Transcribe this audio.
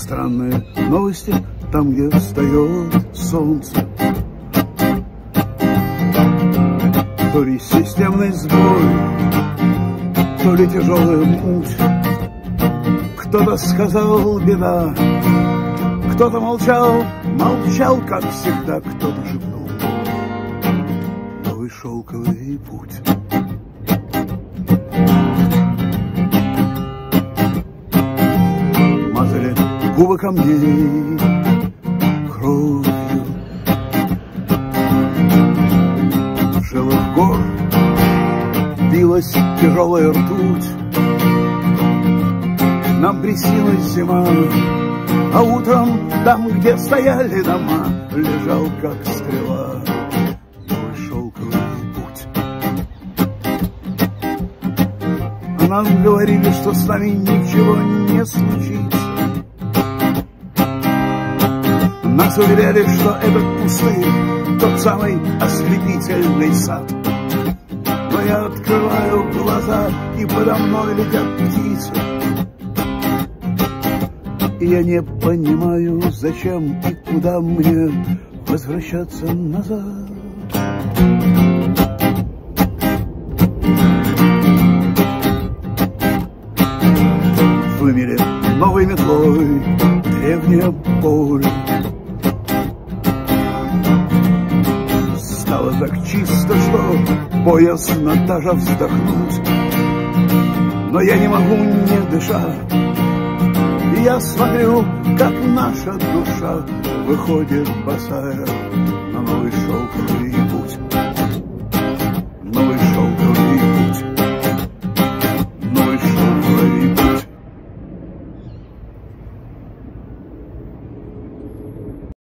Странные новости там, где встает солнце. То ли системный сбой, то ли тяжелая муть. Кто-то сказал беда, кто-то молчал, молчал, как всегда, кто-то шепнул. Новый шелковый путь. Губы камней кровью. В жилах гор билась тяжелая ртуть. Нам приснилась зима, а утром там, где стояли дома, лежал как стрела новый шелковый путь. А нам говорили, что с нами ничего не случится. Нас уверяли, что этот пустырь тот самый ослепительный сад. Но я открываю глаза, и подо мной летят птицы. И я не понимаю, зачем и куда мне возвращаться назад. Вымели новой метлой древнее поле. Так чисто, что боязно даже вздохнуть. Но я не могу не дышать. И я смотрю, как наша душа выходит босая на новый шелковый